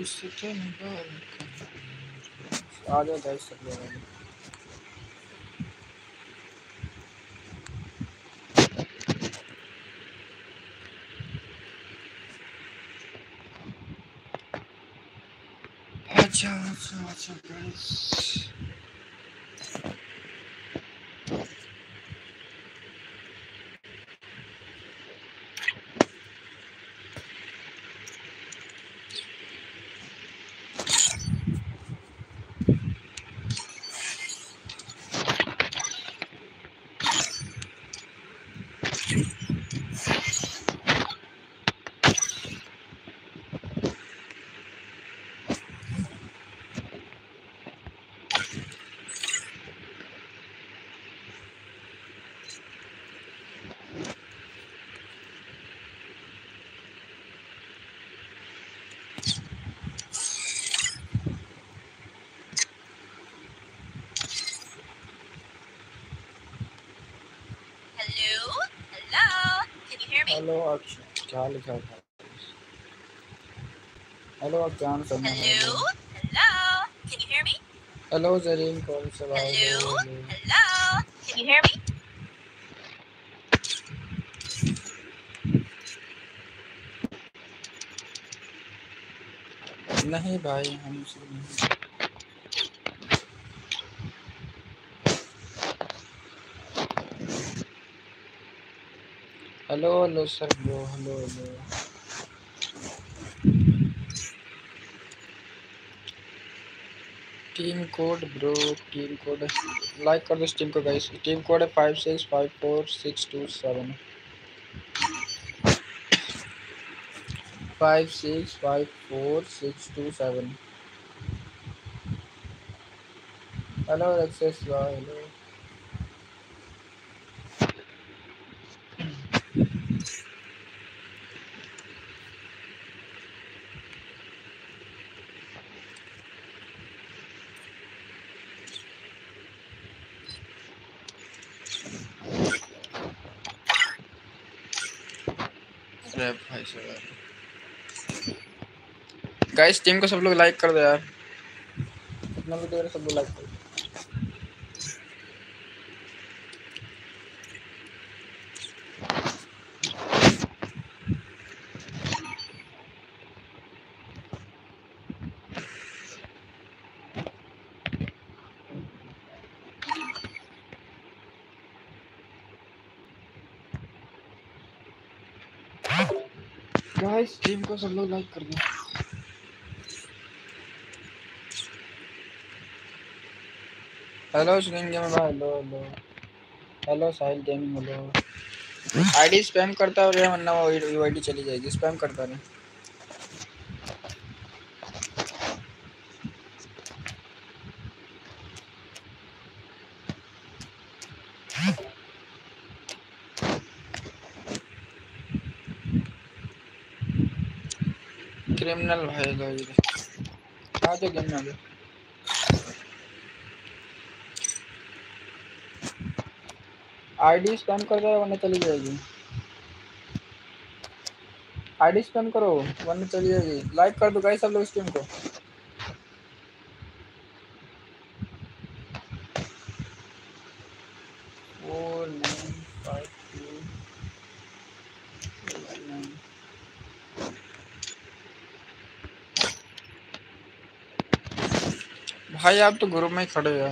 Üstteki mi böyle? Hala da üstteki Watch. क्या लिखा था हेलो आप जान सकते हैं hello hello can you hear me hello Zareen कौन से बात कर रहे हो hello can you hear me नहीं भाई हम सुन नहीं hello hello sir bro hello hello team code bro team code like कर दो इस टीम को गाइस टीम कोड है five six five four six two seven five six five four six two seven hello access hello अरे भाई साहब guys team को सब लोग लाइक कर दो यार। सब लोग लाइक कर दो गाइस टीम को सब लोग लाइक कर दो हेलो स्क्रीन में भाई hello hello hello Sahil gaming hello ID spam करता रहे वरना वो यूआईडी चली जाएगी। स्पैम करता नहीं। क्रिमिनल लो इधर आ जाओ में आ जाओ आईडी स्पैम कर दो, वरना चली जाएगी। आईडी स्पैम करो, वरना चली जाएगी। लाइक कर दो गाइस सब लोग स्ट्रीम को four nine five two nine भाई आप तो ग्रुप में ही खड़े हो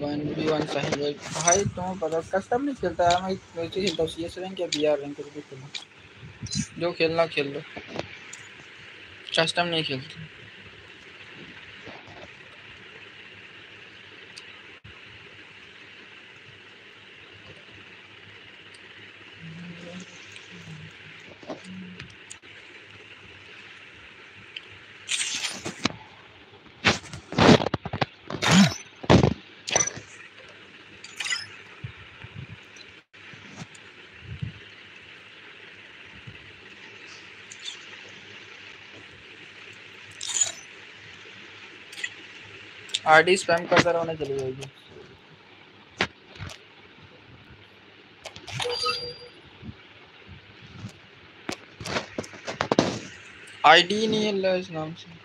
वन बी वन सही भाई तुम पता कस्टम नहीं खेलता है मैं वैसे खेलता हूँ सी एस रैंक या बी आर रैंक कुछ भी जो खेलना खेल लो। कस्टम नहीं खेलते। आईडी स्पैम करता रहो ना चली जाएगी। आईडी नहीं है अल्लाह इस नाम से।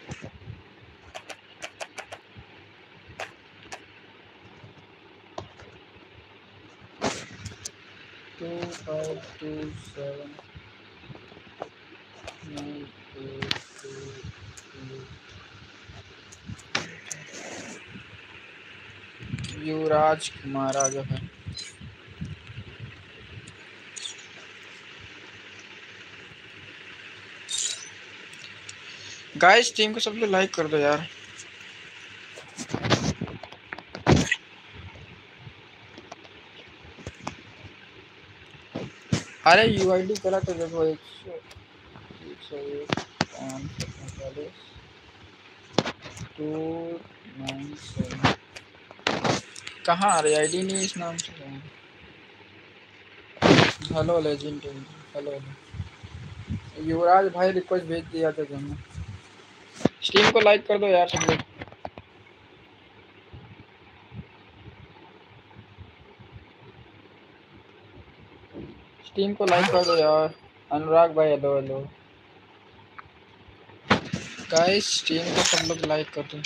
Two five two seven nine eight two Yuvraj Kumar जाओ है। गाइस टीम को सब लोग लाइक कर दो यार। अरे यूआईडी करा तो देखो, एक सौ एक सौ एक, पाँच सौ पैंतालीस। टू नाइन सेवन कहाँ आ रही? आईडी नहीं इस नाम से। हेलो लेजेंड हेलो युवराज भाई रिक्वेस्ट भेज दिया था तुमने स्ट्रीम को लाइक कर दो यार सब लोग। स्ट्रीम को लाइक कर दो यार। अनुराग भाई हेलो हेलो गाइस स्ट्रीम को सब लोग लाइक कर दो।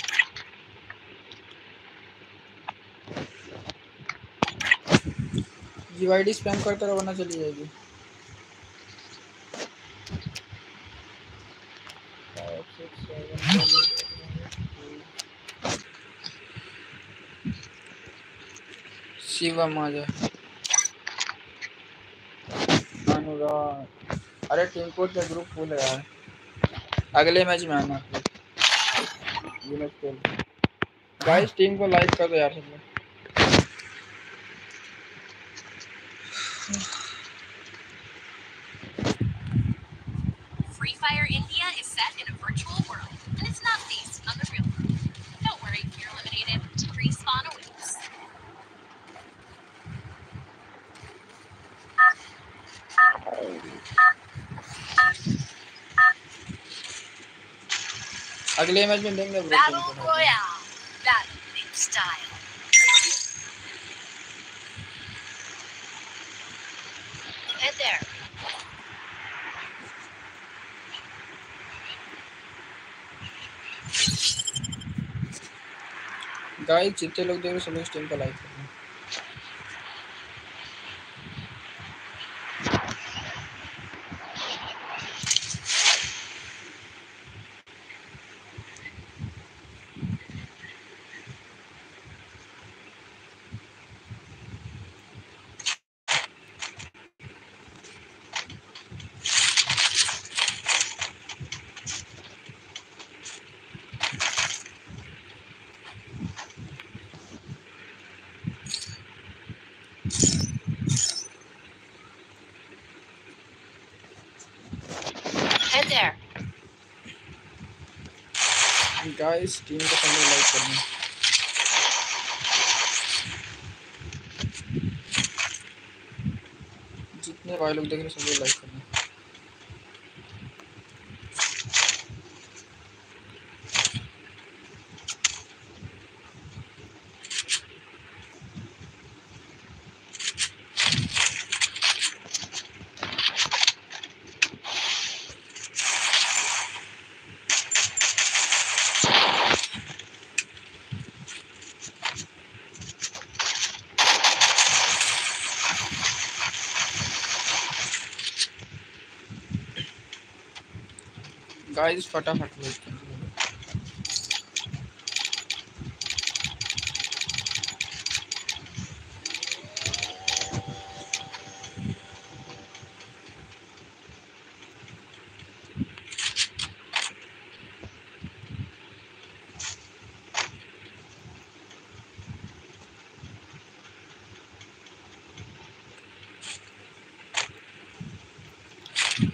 जीवाईडी स्पैम करते रहो वरना चली जाएगी। शिवम आ जाए अनुराग। अरे टीम कोड का ग्रुप फुल है यार। अगले मैच में आना। गाइस टीम को लाइक कर दो यार सब अगले मैच में देंगे. गाइस जितने लोग देख रहे हो सब लोग टीम को लाइक कर गाइस टीम को पहले लाइक कर दें जितने भाई लोग देख रहे हैं लोग लाइक कर गाइस फटाफट कर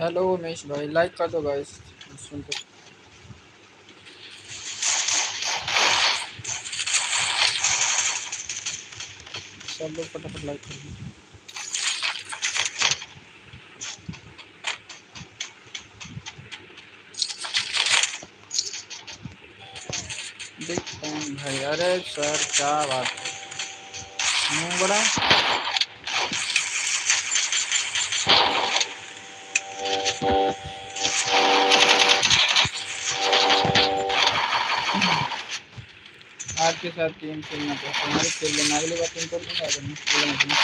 हेलो उमेश भाई लाइक कर दो गाइस सुन सब लोग फटाफट लाइक कर दो। बिग फ़ैन भाई अरे सर, क्या बात है? बड़ा। आपके साथ टीम खेलना तो हमारे खेल लेना अगली बार टीम कर दूँगा अगर मैं बोलना तुम्हें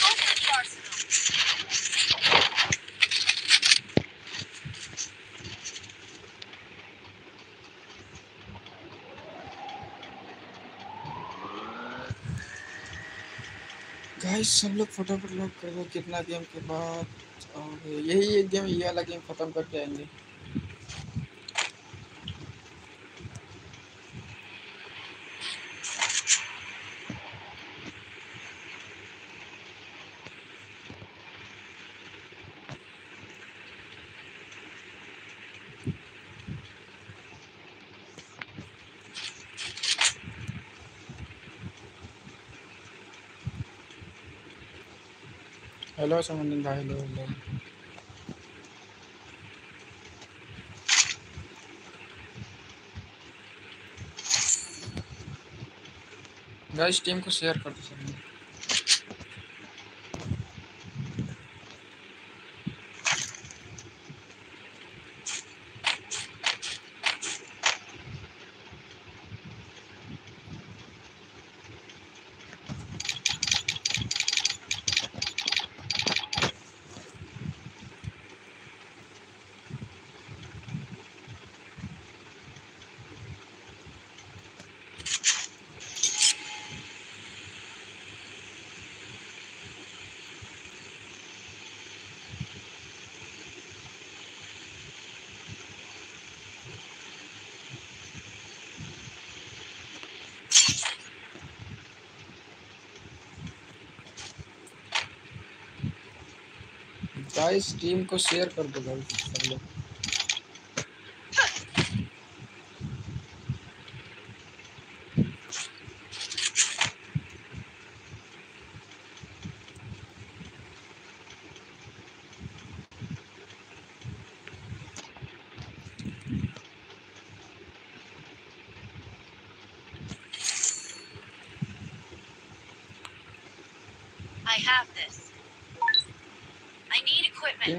Go for the arsenal. Guys सब लोग फटाफट लॉक कर दो, कितना गेम के बाद, और यही एक गेम ये वाला गेम खत्म करके आएँगे hello Sama hello hello. Guys team को शेयर कर दो सब गाइस टीम को शेयर कर दो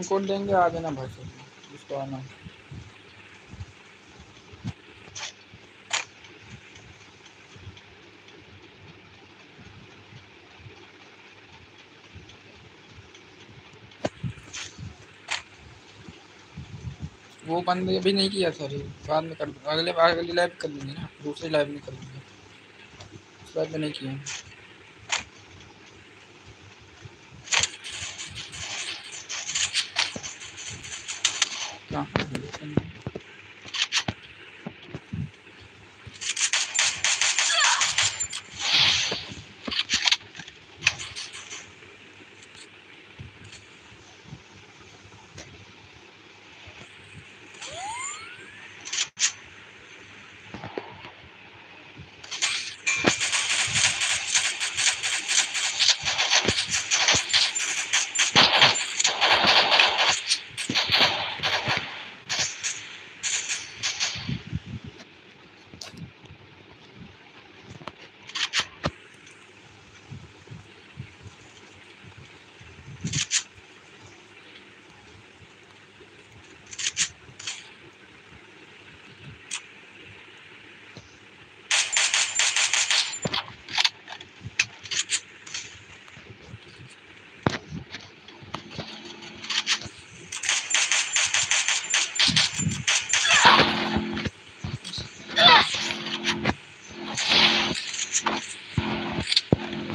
कोड देंगे आ जाना भाई जिसको आना। वो बंद अभी नहीं किया सर बाद में कर, अगले, अगली लाइव कर लेंगे ना, दूसरी लाइव में कर लेंगे इस बार में नहीं किया। क्या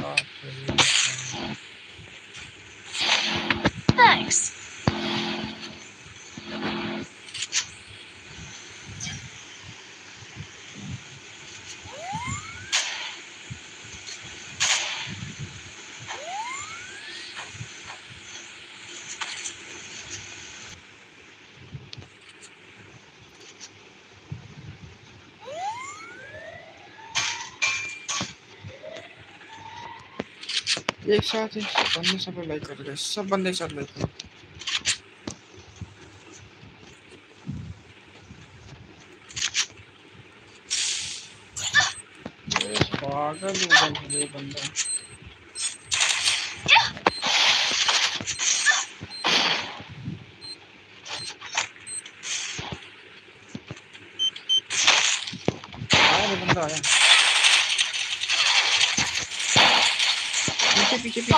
बाप रे। Thanks. एक साथ ही बंदे सब लाइक कर रहे हैं सब बंदे एक साथ लाइक कर पागल हो गया ये बंदा बंदा आया पीछे पीछे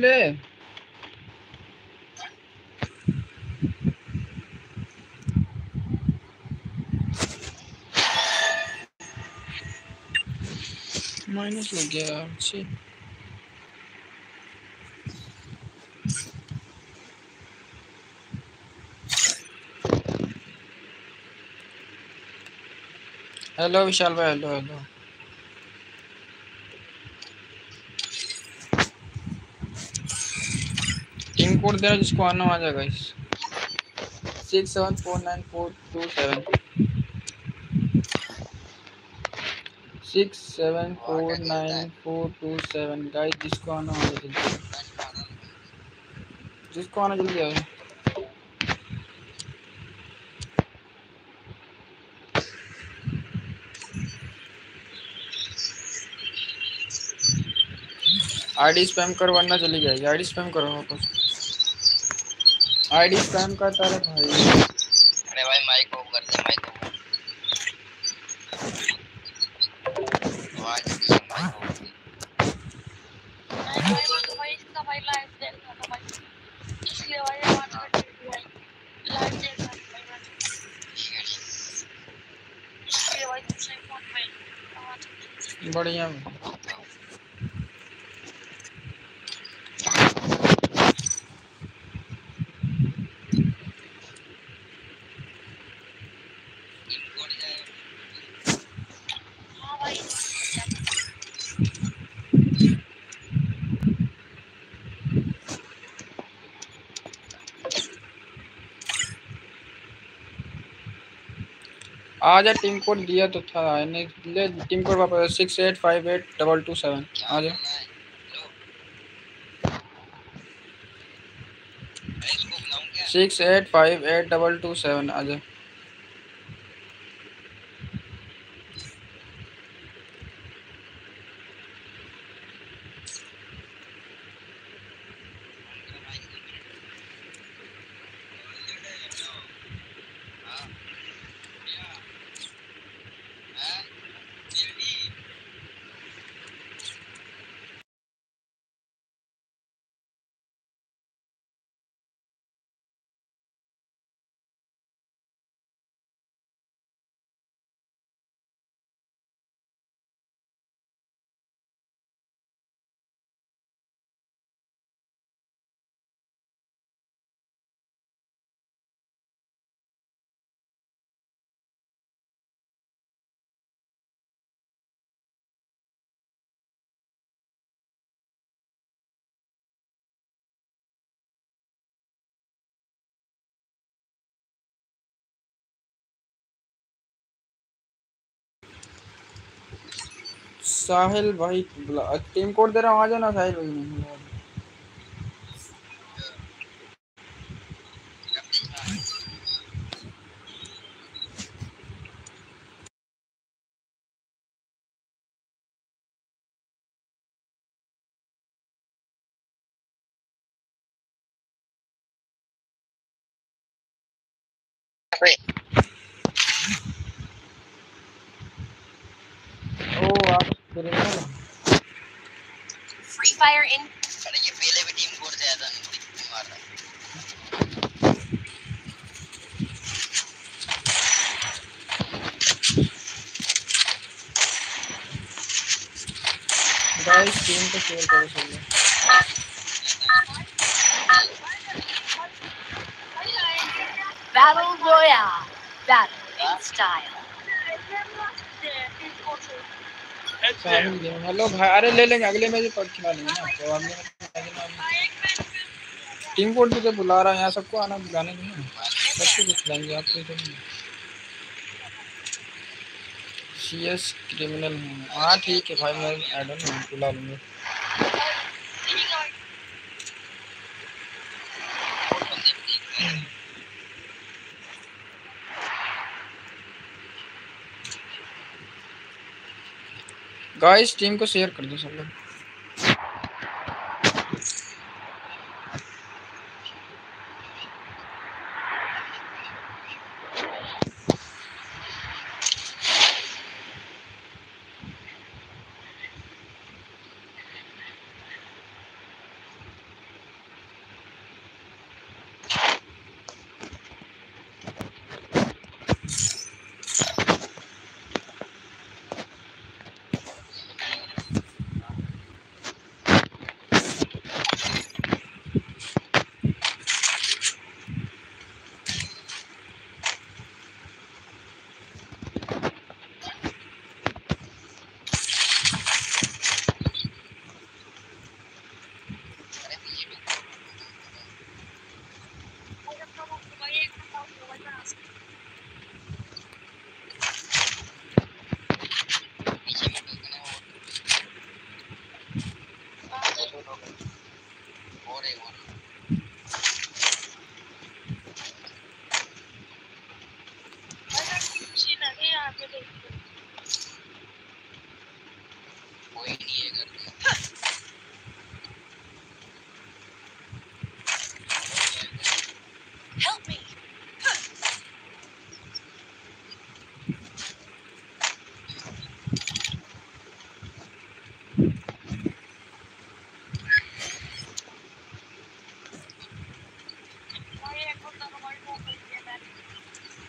ले माइनस लग गया यार हेलो विशाल भाई, हेलो हेलो। पिन कोड दे रहा जिसको आना आ जाएगा इस। Six seven four nine four two seven. Six seven four nine four two seven. Guys, जिसको आना आ जाए जल्दी। जिसको आना जल्दी आए आईडी स्पैम करो वरना चली जाएगी। आईडी स्पैम करो वापस आईडी स्पैम करता है भाई। अरे भाई माइक ऑफ़ कर दे माइक ऑफ़ आवाज़ माइक ऑफ़ भाई भाई तो भाई इसका भाई लाइव देख रहा था भाई इसलिए भाई आवाज़ कट गई भाई लाइव देख रहा था भाई मैं इसलिए भाई दूसरे फ़ोन पे आवाज़ कट गई। बढ़िया हाँ भाई आजा टीम कोड दिया तो था नहीं ले, टीम कोड वापस six eight five eight double two seven आजा six eight five eight double two seven आजा साहिल भाई टीम कोड दे रहा हूँ आजा ना साहिल भाई ओ आप क्रिमिनल Free Fire in अरे ये पहले भी टीम कोड दिया था मार रहा गाइस टीम को शेयर करो सही Battle Royale. Battle in style. Hello भाई अरे ले लेंगे अगले मैच पर खिला लेंगे ना। तो अगले टीम कोड भी तो बुला रहा है यहाँ सबको आना बुलाने नहीं ना सबको खिलाएँगे आपको इधर नहीं। सी एस क्रिमिनल हूँ ठीक है भाई मैं ऐड ऑन बुला लूँगा। गाइस टीम को शेयर कर दो सब लोग।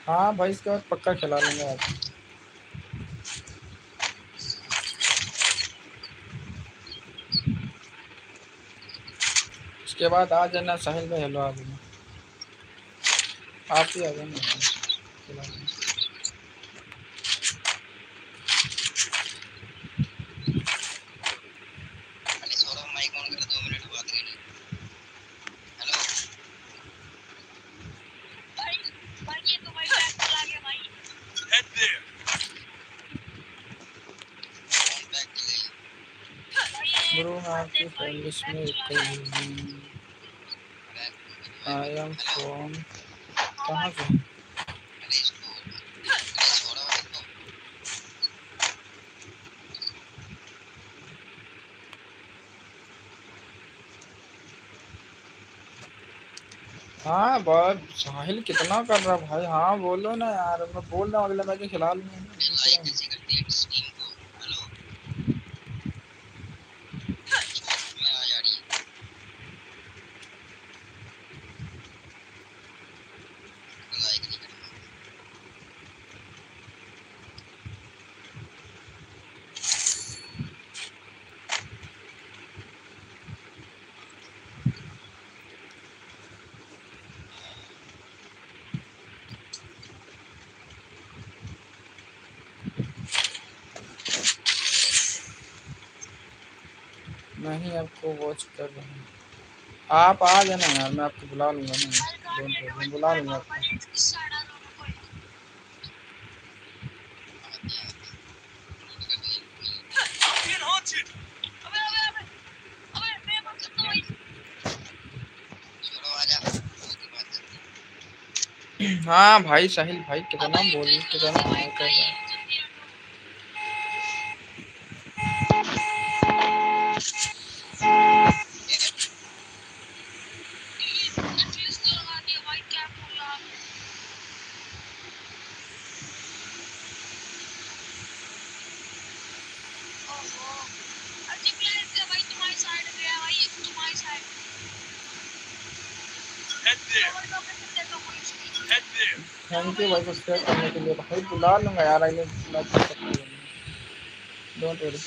हाँ भाई, इसके बाद पक्का खिला लेंगे आप उसके बाद आ जाना साहिल भाई, हेलो आ जाना। आप ही आ जाना खिला दूँगा। खाली सौरभ माइक ऑन कर दो मिनट बात करनी हेलो भाई भाई ये तो भाई बैक चला गया भाई Head there. फ़ोन बैक के लिए भाई ये ब्रो मैं आपकी इंग्लिश में बैक आई एम फ्रॉम कहाँ से हाँ बहुत साहिल कितना कर रहा भाई? हाँ बोलो ना यार मैं बोल रहा हूँ, अगले मैच में खिला लूँगा लाइक कैसे करती है इस टीम को हेलो छोड़ में आ जा रही है लाइक नहीं करना ही आपको वॉच कर रहा हूँ। आप आ जाना यार, मैं आपको बुला लूँगा ना। डोंट वरी बुला लूँगा आपको। है भाई, साहिल भाई, कितना बोल कितना कर रहा है। थैंक यू भाई सब्सक्राइब करने के लिए भाई बुला लूँगा यार में डोंट वरी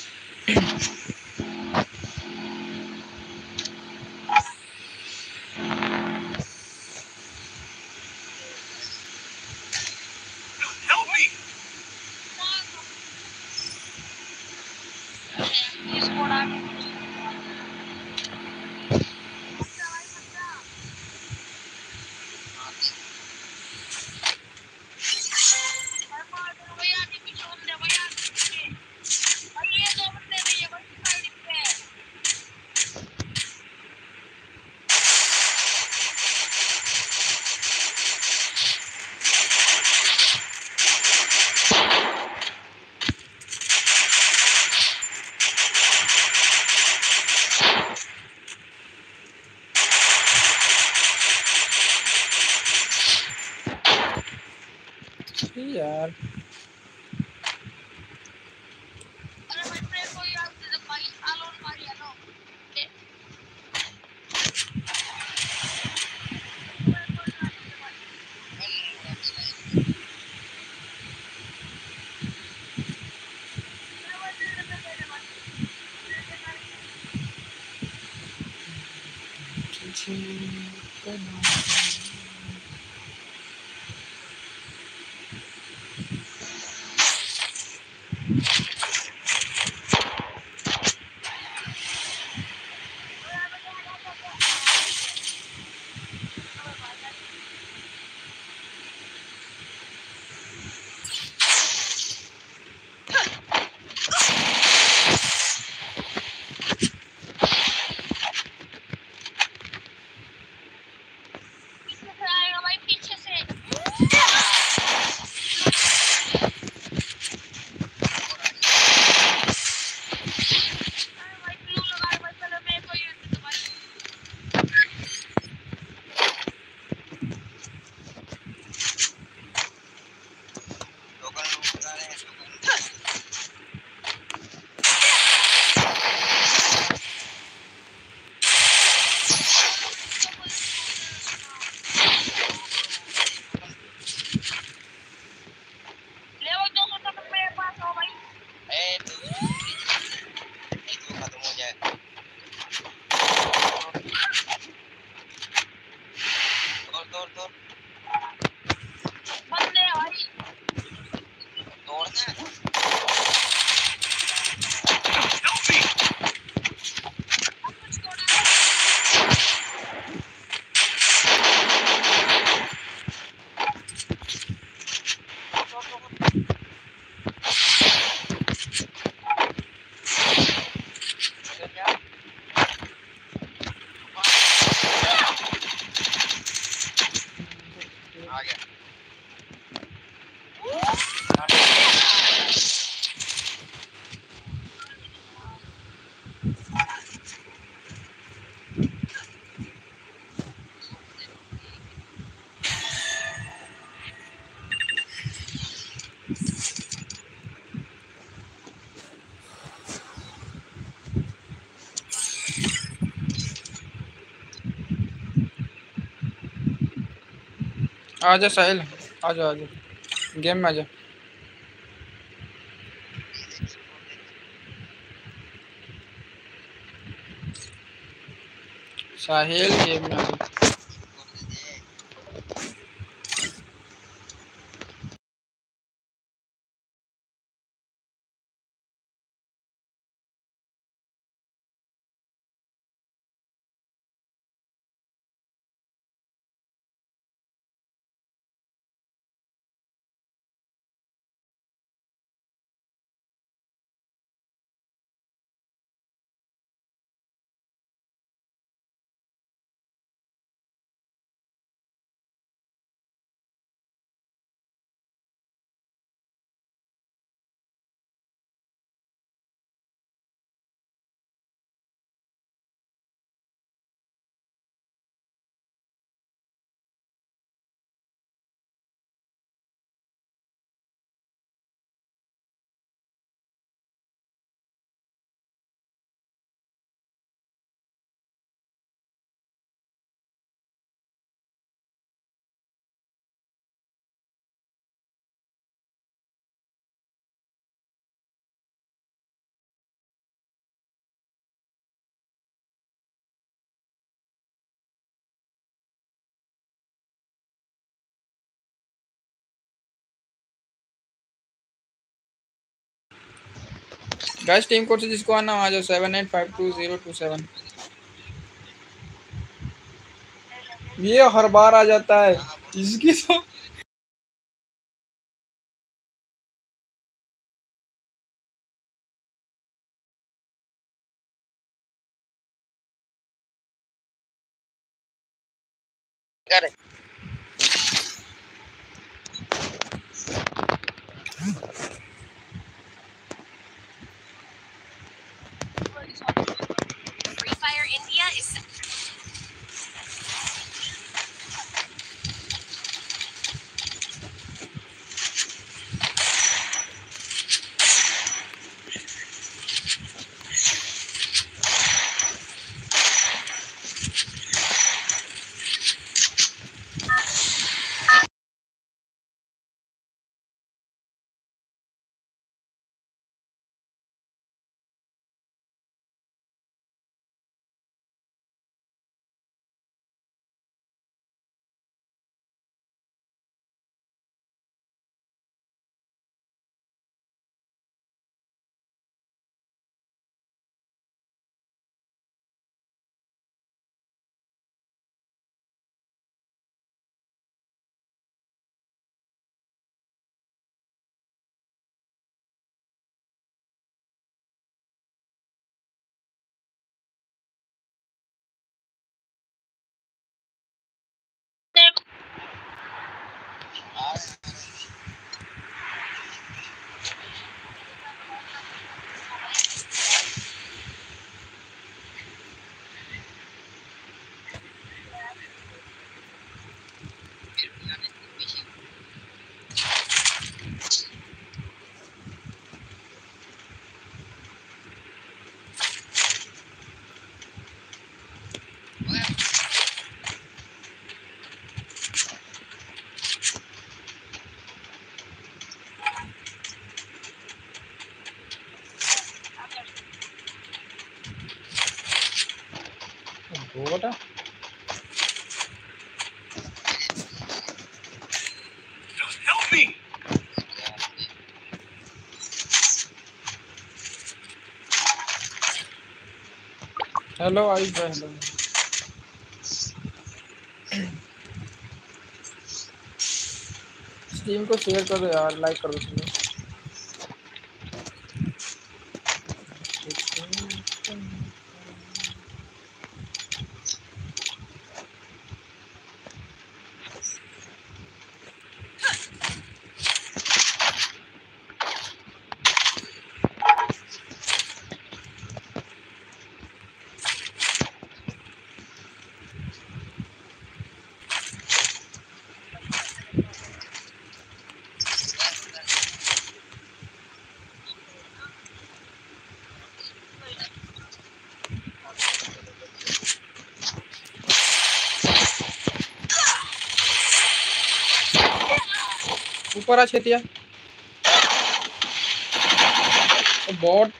आजा साहिल आजा आजा। गेम में आजा। साहिल गेम में आजा। गाइस टीम कोड से जिसको आना आ जाओ seven eight five two zero two seven ये हर बार आ जाता है। इसकी तो कर Free hello I hello stream को शेयर कर यार लाइक कर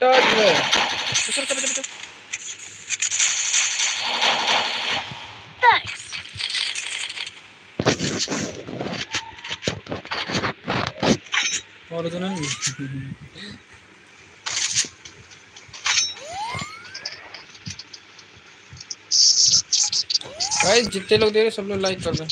चल Thanks. ओरिजिनल भाई जितने लोग दे रहे सब लोग लाइक कर दो।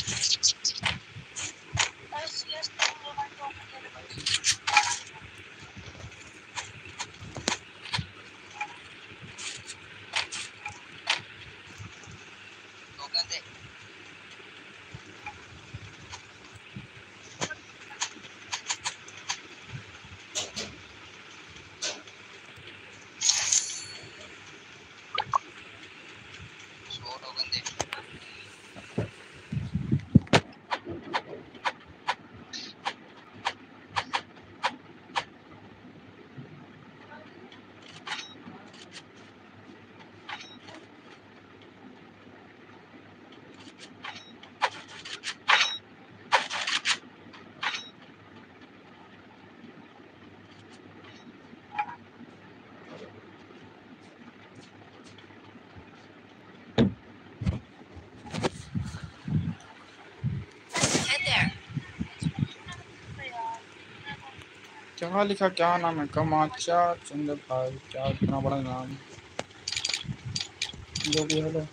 क्या लिखा, क्या नाम है? कमाचा चंद्र भाई क्या इतना बड़ा नाम। जो भी हेलो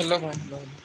हेलो भाई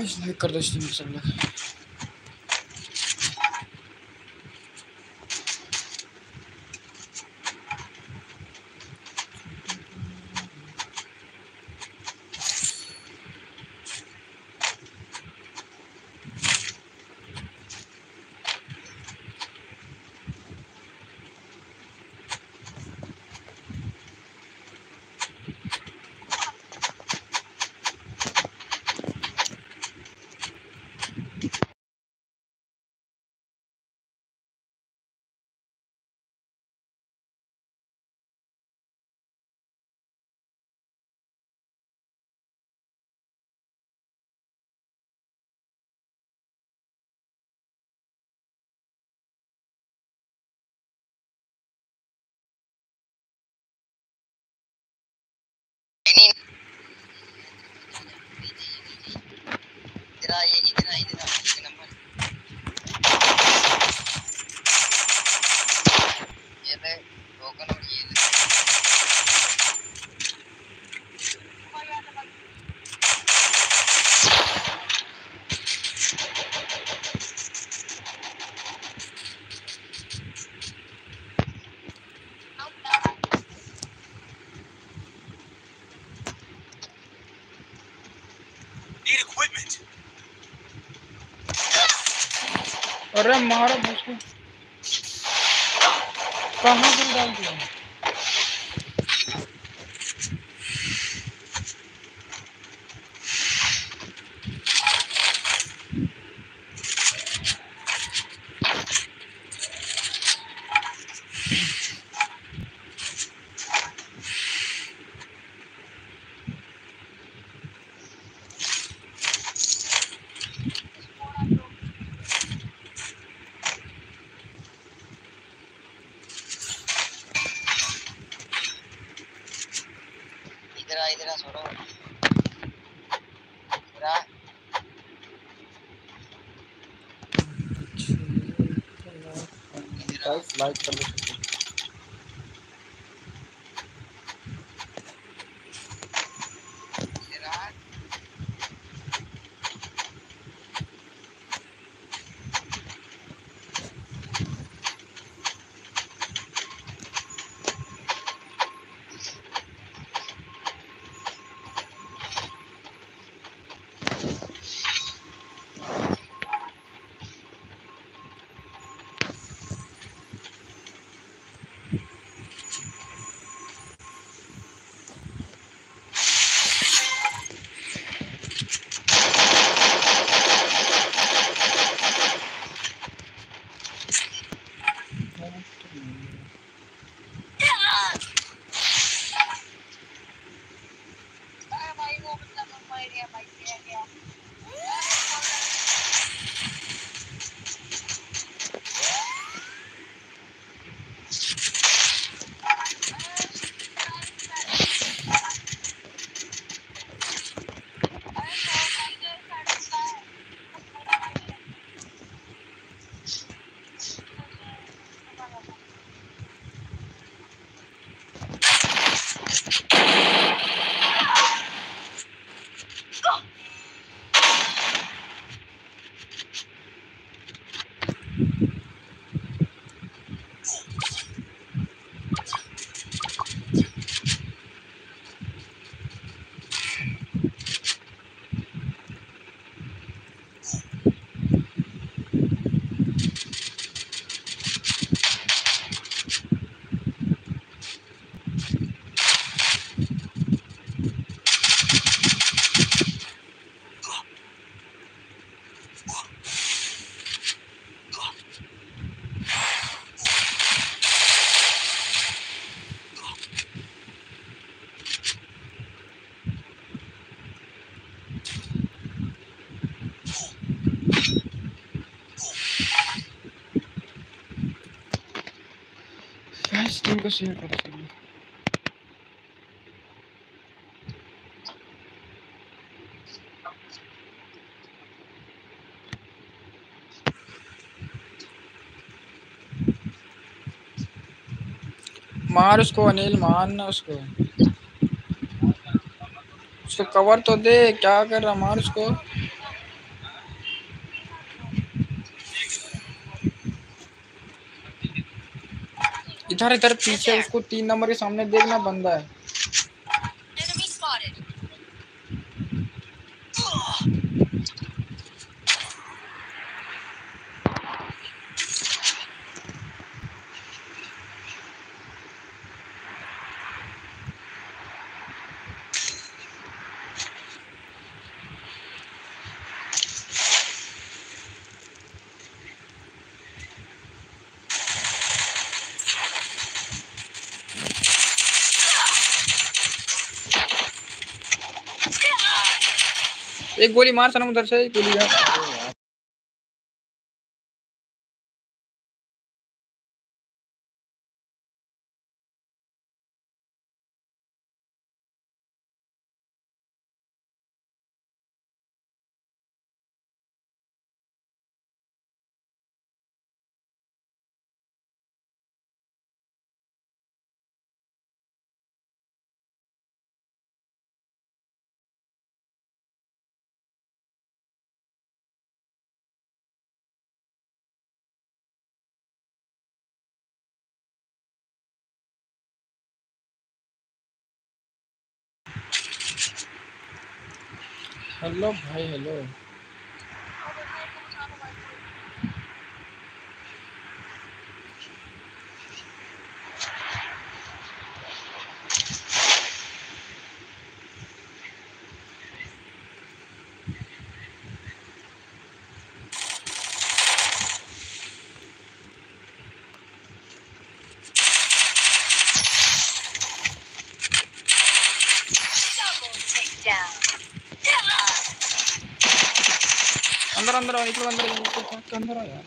गाइस लाइक कर दो स्ट्रीम सब लोग नहीं इधर आ ये इधर आ इधर आ एक नंबर ये ले टोकन और ये ले Need equipment. अरे मारा मुझको। कहाँ डाल दिया? शेयर कर दो मार उसको, अनिल मारना उसको। उसको कवर तो दे, क्या कर रहा मार उसको। इधर इधर पीछे उसको तीन नंबर के सामने देखना बंदा है। एक गोली मार सर उधर से गोली यार हेलो भाई हेलो अंदर अंदर आओ निकलो अंदर निकलो, अंदर आओ यार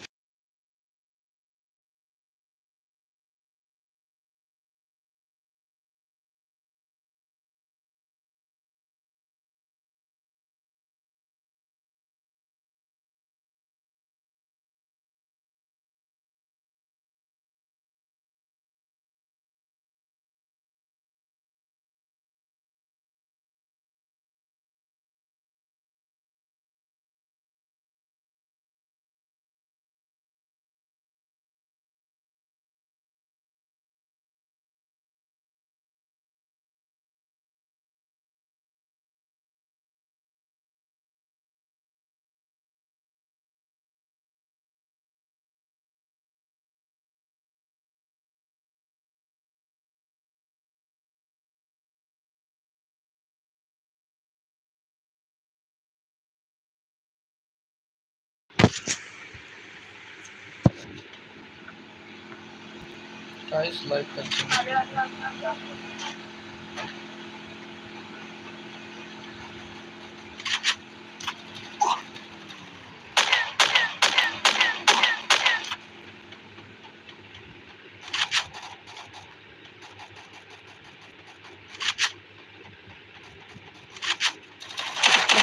गाइस लाइक करते।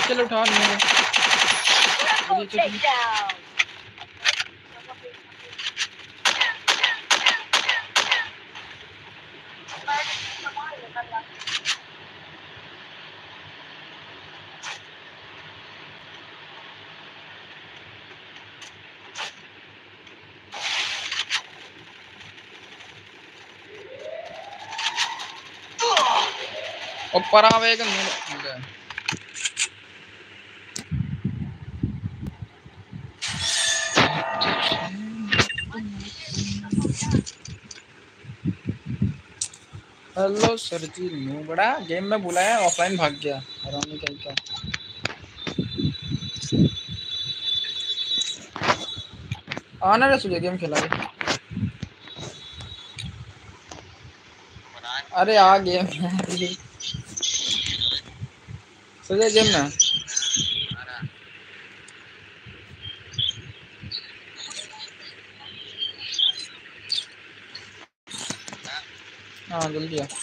चलो उठा नहीं है Triple हेलो सर जी नू बड़ा। गेम में बुलाया, ऑफलाइन भाग गया। हरामी कहीं का। आना रे सुबह गेम खेला अरे आ, गेम में गेम में हाँ जल्दी आ Hello.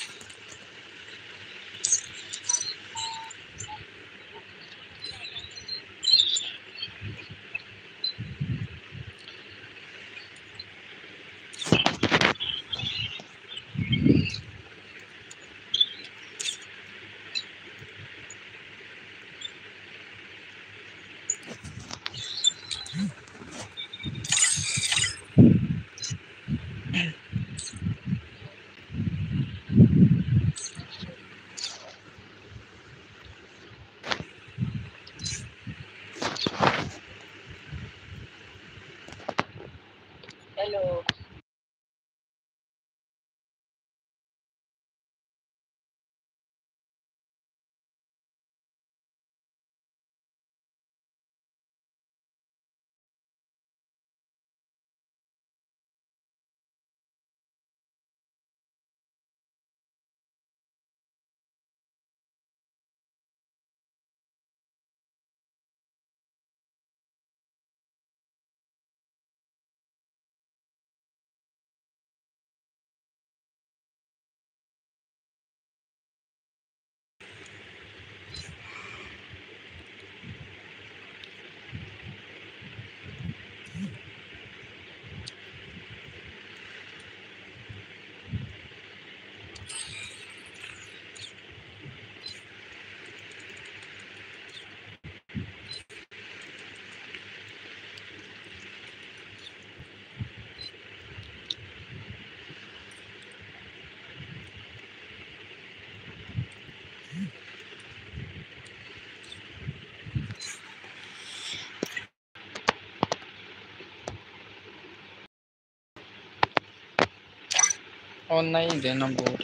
और नहीं देना बोर्ड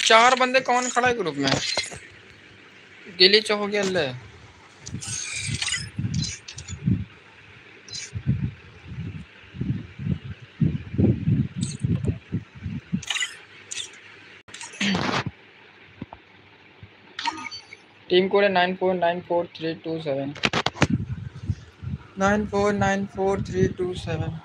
चार बंदे कौन खड़ा है ग्रुप में? गिलीच हो गया टीम कोड है nine four nine four three two seven nine four nine four three two seven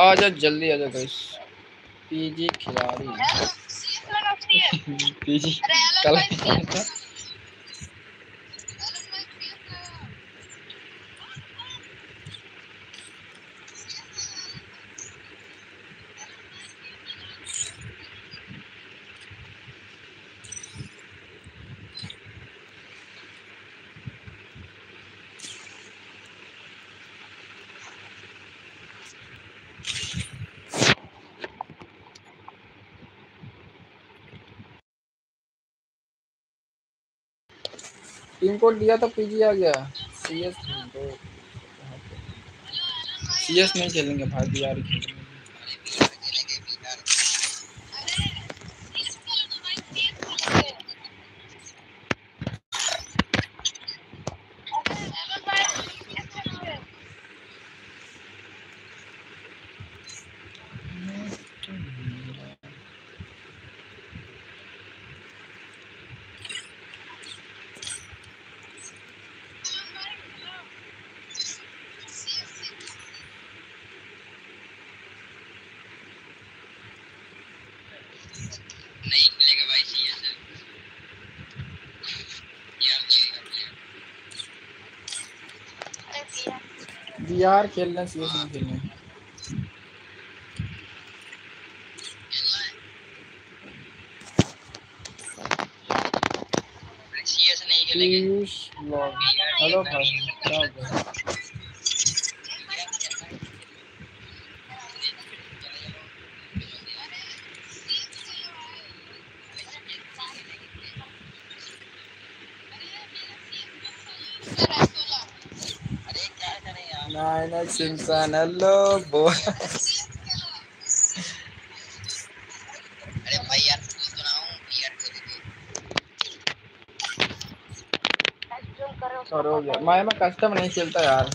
आ जा जल्दी आ जा गाइस पीजी खिलाड़ी. पीजी कल टीम कोड दिया तो पीजी आ गया। सी एस सी एस नहीं खेलेंगे, भाई बिहार खेलेंगे। बिहार खेलना सीएस नहीं खेलना सीएस नहीं खेलेंगे पीयूष ब्लॉग हेलो भाई क्या हो गया अरे क्या करें यार नाइन Hello, boy. तू तो हूँ और हो गया मैं मैं कस्टम नहीं चलता यार।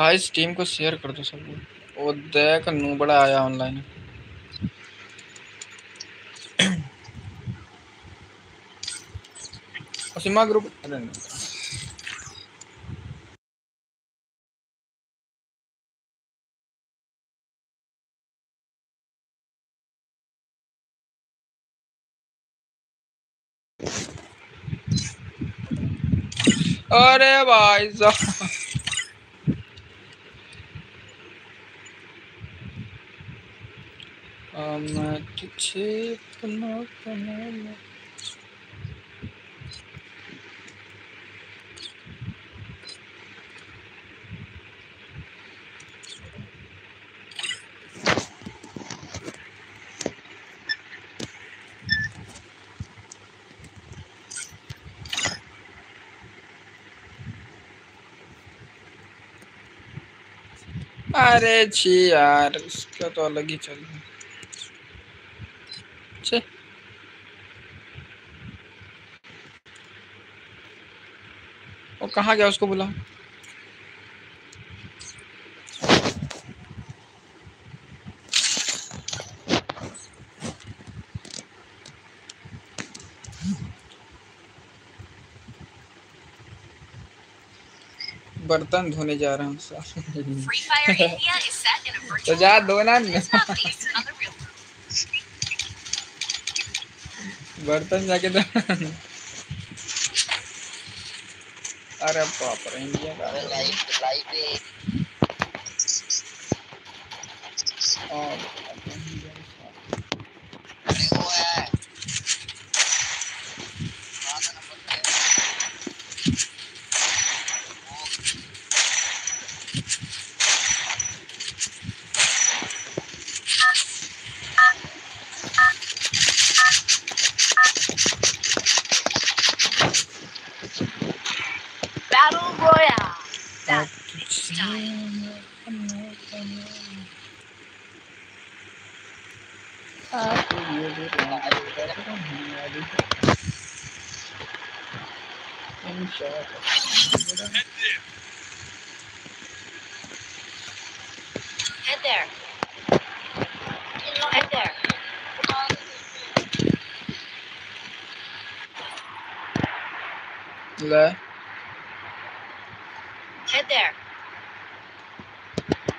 गाइस टीम को शेयर कर दो सब वो देख, नू बड़ा आया ऑनलाइन सिमा ग्रुप अरे भाई साहब। अरे छी यार इसका तो अलग ही चल रहा है छे वो कहाँ गया उसको बोला? बर्तन धोने जा रहा हूँ तो जा धोना बर्तन जाके धो अरे बाप रे इंडिया का लाइव लाइव पे। there. Head there.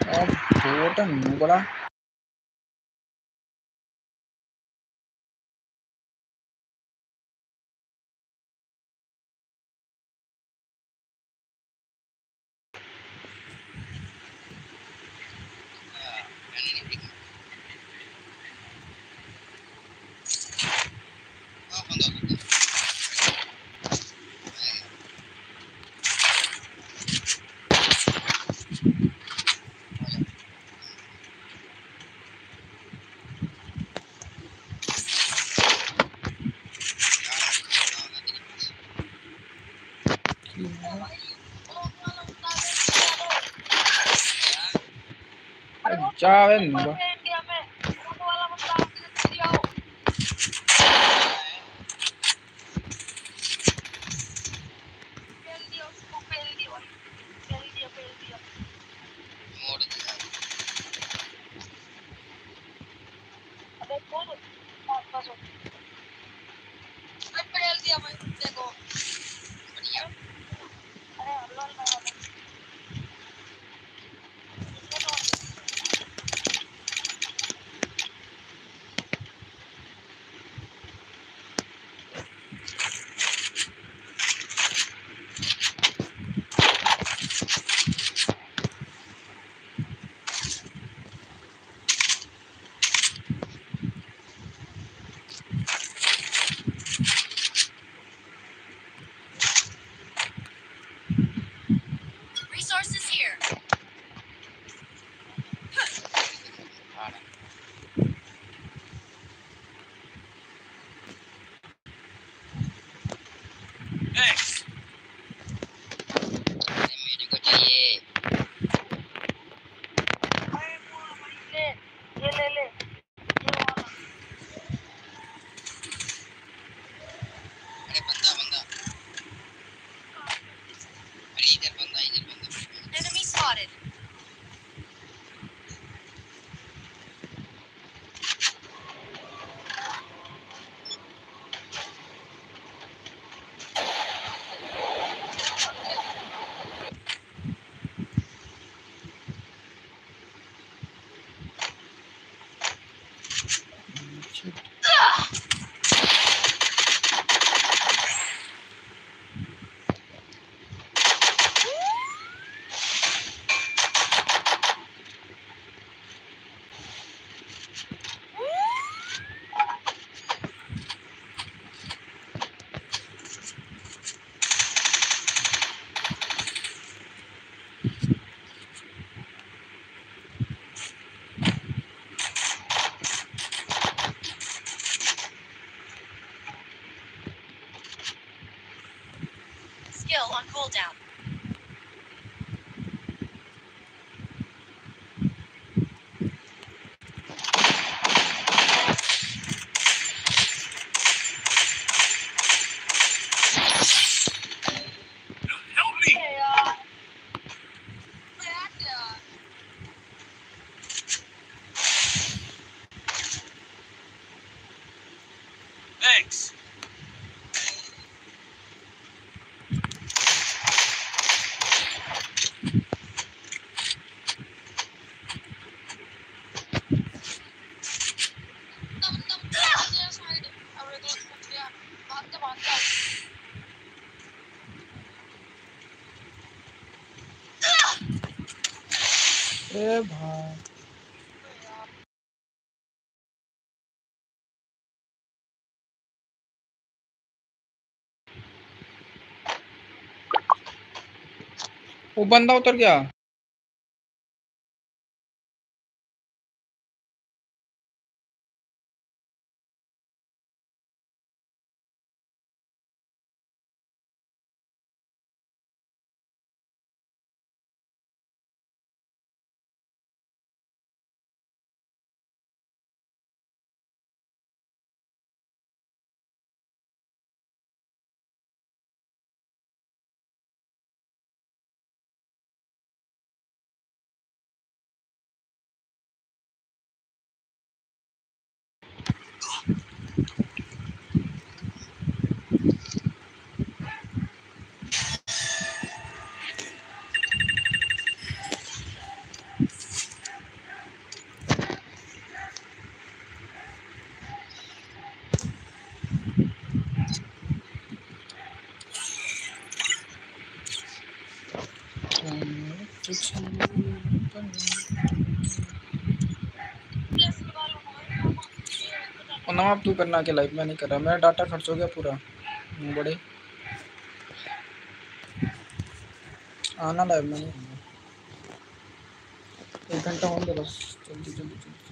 Oh, what a Ciao. वो बंदा उतर गया कुछ प्लेस लगा लो और तू करना के लाइफ में नहीं कर रहा? मेरा डाटा खर्च हो गया पूरा। बड़े। आना लाइव में नहीं एक घंटा होने बस। जल्दी जल्दी जल्दी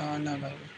आना लाइव